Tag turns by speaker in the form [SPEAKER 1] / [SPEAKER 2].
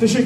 [SPEAKER 1] Teşekkür